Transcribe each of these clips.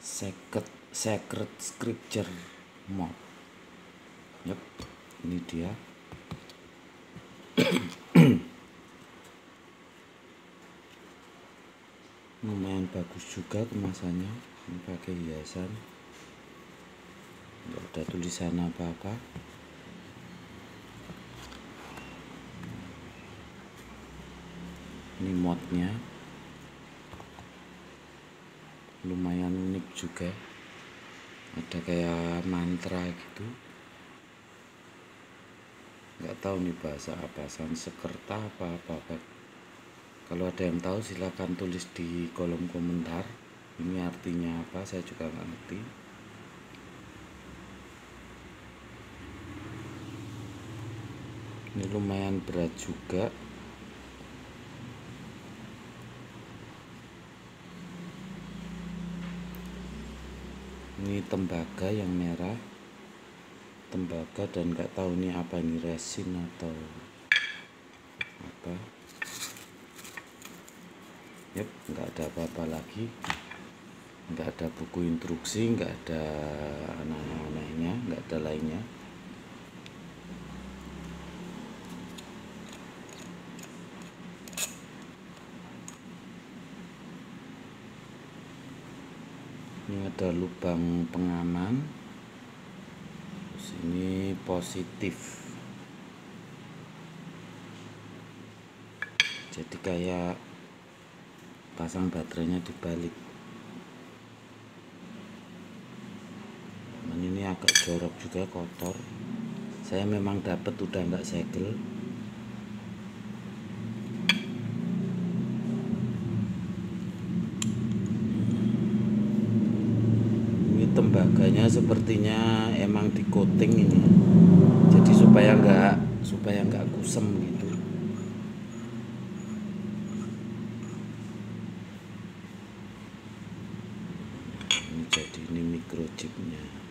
Secret Secret Scripture. Mod Yep, ini dia. Lumayan bagus juga kemasannya. Ini pakai hiasan. Nggak ada tulisan apa-apa. Ini modnya lumayan unik juga. Ada kayak mantra gitu. Nggak tahu nih bahasa apa Sanskerta apa apa, apa. kalau ada yang tahu silahkan tulis di kolom komentar. Ini artinya apa saya juga nggak ngerti. Ini lumayan berat juga ini tembaga yang merah. Tembaga dan nggak tahu ini apa ini resin atau apa. Yep nggak ada apa-apa lagi. Nggak ada buku instruksi nggak ada aneh-anehnya nggak ada lainnya ini ada lubang pengaman. Sini positif. Jadi kayak pasang baterainya dibalik. Ini agak jorok juga kotor. Saya memang dapat udah nggak segel tembaganya sepertinya emang di coating ini. Jadi supaya enggak supaya enggak kusem gitu. Ini jadi ini microchipnya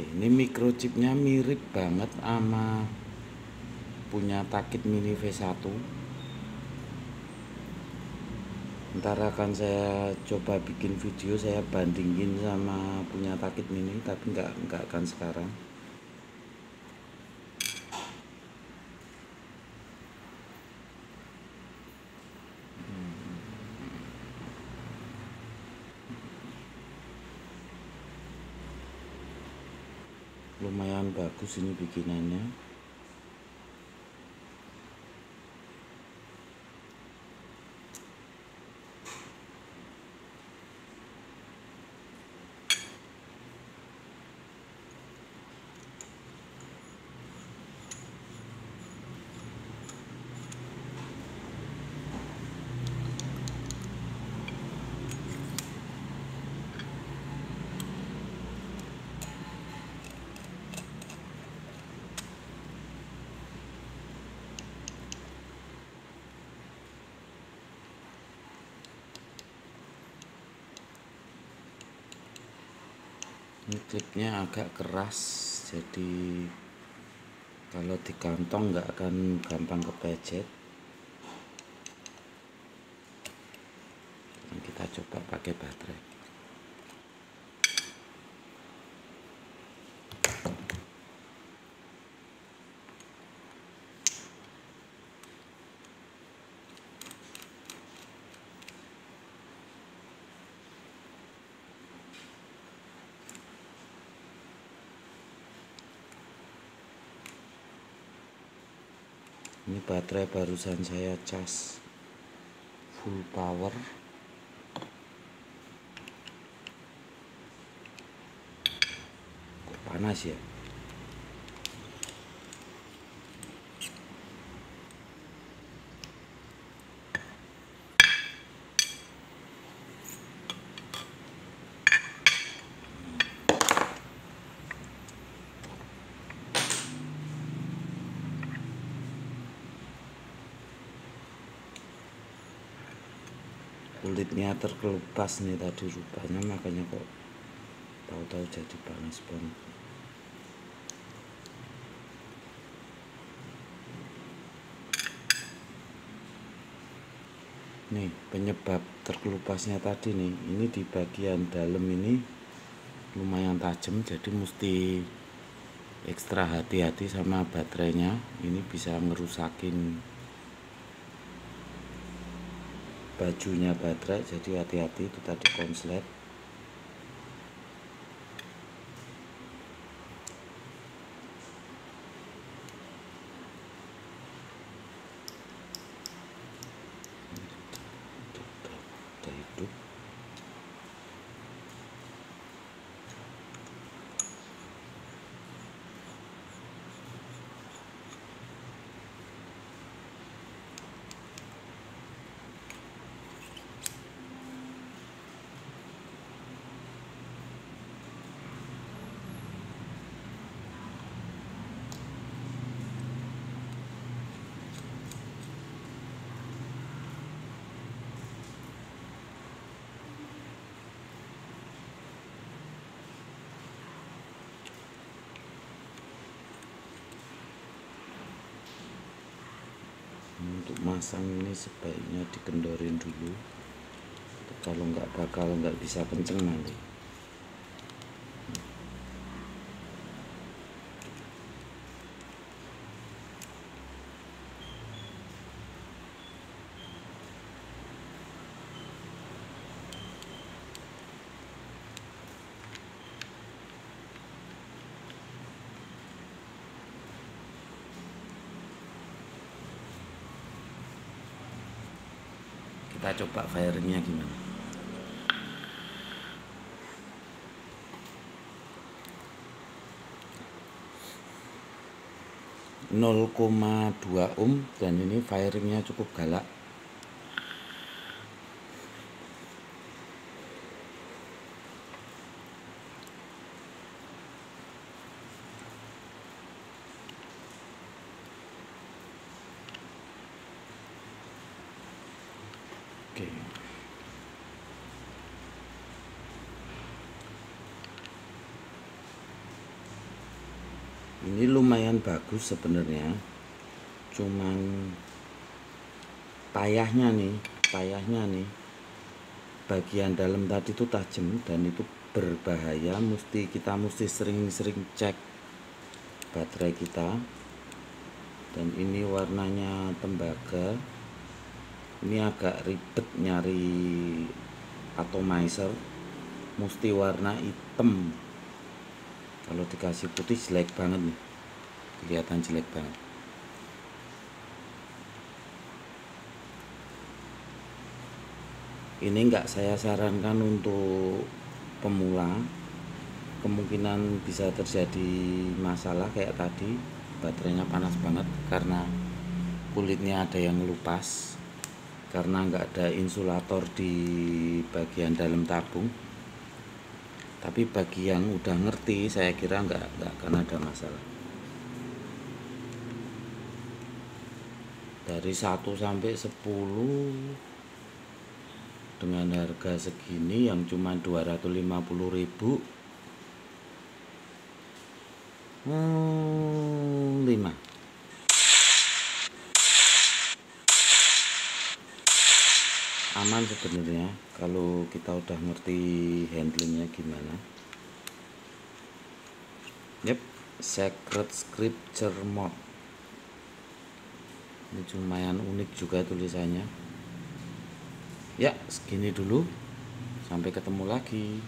ini microchipnya mirip banget sama punya takit mini V1 ntar akan saya coba bikin video saya bandingin sama punya takit mini tapi nggak nggak akan sekarang lumayan bagus ini bikinannya ini agak keras jadi kalau di kantong nggak akan gampang kepecet Dan kita coba pakai baterai ini baterai barusan saya cas full power. Panas ya kulitnya terkelupas nih tadi rupanya makanya kok tahu-tahu jadi panas banget. Nih penyebab terkelupasnya tadi nih ini di bagian dalam ini lumayan tajam jadi mesti ekstra hati-hati sama baterainya. Ini bisa ngerusakin bajunya baterai jadi hati-hati itu tadi konslet untuk masang ini sebaiknya dikendorin dulu. Kalau nggak bakal nggak bisa kenceng nanti kita coba firingnya gimana? 0,2 ohm dan ini firingnya cukup galak Ini lumayan bagus sebenarnya. Cuman payahnya nih, payahnya nih. Bagian dalam tadi itu tajam dan itu berbahaya, mesti kita mesti sering-sering cek baterai kita. Dan ini warnanya tembaga ini agak ribet nyari atomizer mesti warna hitam. Kalau dikasih putih jelek banget nih. Kelihatan jelek banget. Ini enggak saya sarankan untuk pemula. Kemungkinan bisa terjadi masalah kayak tadi. Baterainya panas banget karena kulitnya ada yang lupas karena nggak ada insulator di bagian dalam tabung. Tapi bagi yang udah ngerti saya kira nggak nggak akan ada masalah. Dari 1 sampai 10 dengan harga segini yang cuma 250.000 hmm, aman sebenarnya kalau kita udah ngerti handlingnya gimana. Yep secret scripture mode. Ini lumayan unik juga tulisannya. Ya segini dulu. Sampai ketemu lagi